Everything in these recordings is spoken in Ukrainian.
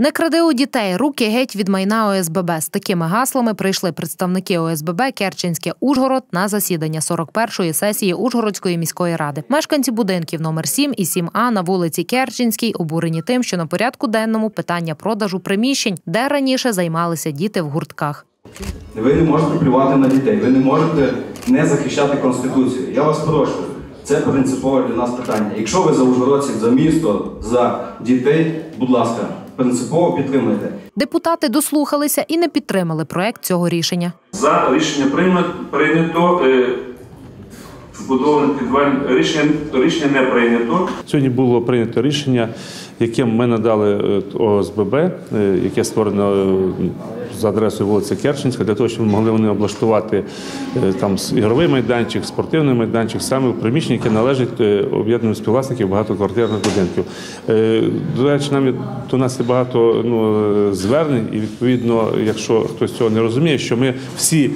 Не кради у дітей, руки геть від майна ОСББ. З такими гаслами прийшли представники ОСББ Керченське Ужгород на засідання 41-ї сесії Ужгородської міської ради. Мешканці будинків номер 7 і 7А на вулиці Керченській обурені тим, що на порядку денному питання продажу приміщень, де раніше займалися діти в гуртках. Ви не можете плювати на дітей, ви не можете не захищати Конституцію. Я вас прошу, це принципове для нас питання. Якщо ви за ужгородців, за місто, за дітей, будь ласка, принципово підтримати Депутати дослухалися і не підтримали проект цього рішення. За рішення прийнято, прийнято е, вбудований рішення, рішення не прийнято. Сьогодні було прийнято рішення, яке ми надали е, ОСББ, е, яке створено за адресою вулиця Керченська, для того, щоб могли вони облаштувати е, там ігровий майданчик, спортивний майданчик, саме в приміщенні, яке належить е, об'єднанню співвласників багатоквартирних будинків. Е, До речі, нам до нас є багато ну, звернень, і відповідно, якщо хтось цього не розуміє, що ми всі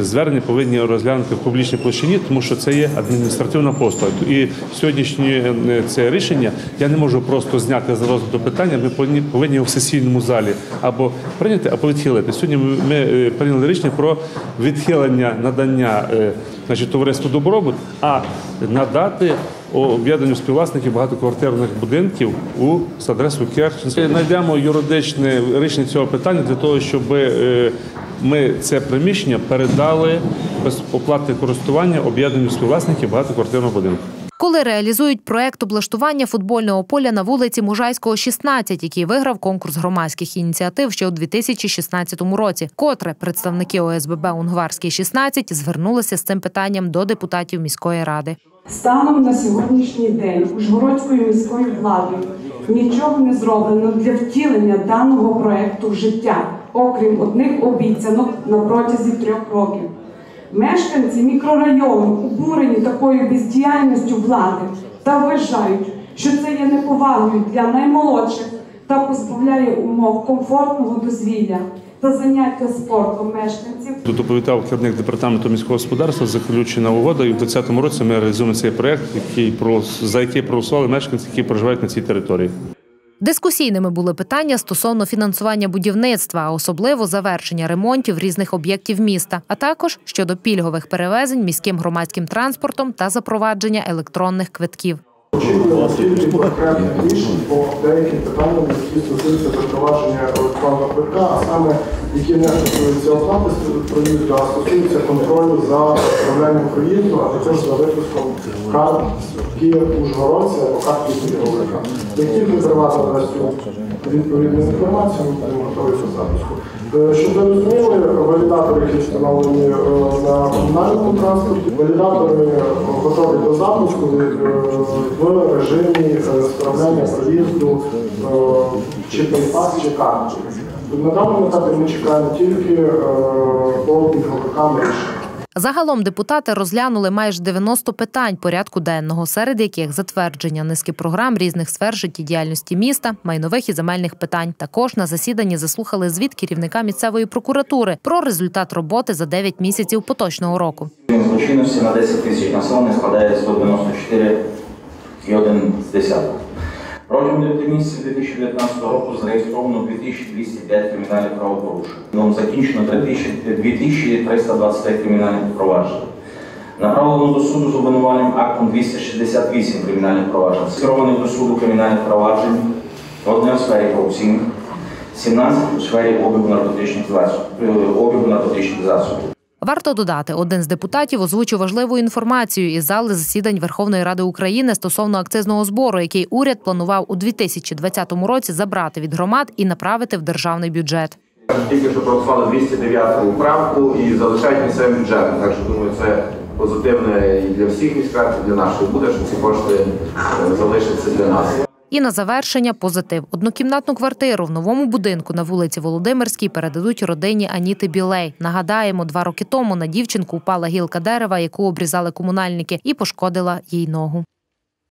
звернення повинні розглянути в публічній площині, тому що це є адміністративна послуга. І сьогоднішнє це рішення я не можу просто зняти з розгляду питання. Ми повинні в сесійному залі або прийняти, або відхилити. Сьогодні ми, ми е, прийняли рішення про відхилення надання е, значить, товариству добробут, а надати об'єднанню співвласників багатоквартирних будинків у з адресою Керченська. Знайдемо юридичне рішення цього питання для того, щоб е, ми це приміщення передали без оплати користування об'єднанню співвласників багатоквартирного будинку. Коли реалізують проект облаштування футбольного поля на вулиці Мужайського, 16, який виграв конкурс громадських ініціатив ще у 2016 році, котре представники ОСББ Унгварський 16 звернулися з цим питанням до депутатів міської ради. Станом на сьогоднішній день Ужгородською міською владою нічого не зроблено для втілення даного проекту в життя, окрім одних обіцянок на протязі трьох років. Мешканці мікрорайону обурені такою бездіяльністю влади та вважають, що це є неповагою для наймолодших та позбавляє умов комфортного дозвілля та заняття спортом мешканців Доповідав керівник департаменту міського господарства заключена угода, і в 2020 році ми реалізуємо цей проект, який проголос- за який проголосували мешканці, які проживають на цій території. Дискусійними були питання стосовно фінансування будівництва, а особливо завершення ремонтів різних об'єктів міста, а також щодо пільгових перевезень міським громадським транспортом та запровадження електронних квитків. Очікуємо тільки конкретних рішень по деяким питанням, які стосуються запровадження електронного квитка, а саме які не стосуються оплати проїзду, а стосуються контролю за управлінням проїзду, а також за випуском картки Ужгородця або картки Дніпровика. Як тільки приватно дасть відповідну інформацію, ми будемо готові до запуску. Е, Щоб ви розуміли, валідатори, які встановлені е, на комунальному транспорті, валідатори е, готові до запуску в режимі справляння проїзду чи пейпас, чи карточки. На даному етапі ми чекаємо тільки по пільговикам рішення. Загалом депутати розглянули майже 90 питань порядку денного, серед яких затвердження низки програм різних сфер життєдіяльності міста, майнових і земельних питань. Також на засіданні заслухали звіт керівника місцевої прокуратури про результат роботи за 9 місяців поточного року. Злочинності на 10 тисяч населення складає 194,1. Протягом 9 місяців 2019 року зареєстровано 2205 кримінальних правопорушень. Закінчено 3000 2323 кримінальних проваджень. Направлено до суду з обвинувальним актом 268 кримінальних проваджень. Скерованих до суду кримінальних проваджень одне в сфері корупційних, 17 у сфері обігу наркотичних засобів. Варто додати, один з депутатів озвучив важливу інформацію із зали засідань Верховної Ради України стосовно акцизного збору, який уряд планував у 2020 році забрати від громад і направити в державний бюджет. Тільки що проголосували 209 правку і залишають місцевим бюджетом. Так що думаю, це позитивне і для всіх міськрад, і для нашої буде, що ці кошти е, залишаться для нас. І на завершення позитив. Однокімнатну квартиру в новому будинку на вулиці Володимирській передадуть родині Аніти Білей. Нагадаємо, два роки тому на дівчинку упала гілка дерева, яку обрізали комунальники, і пошкодила їй ногу.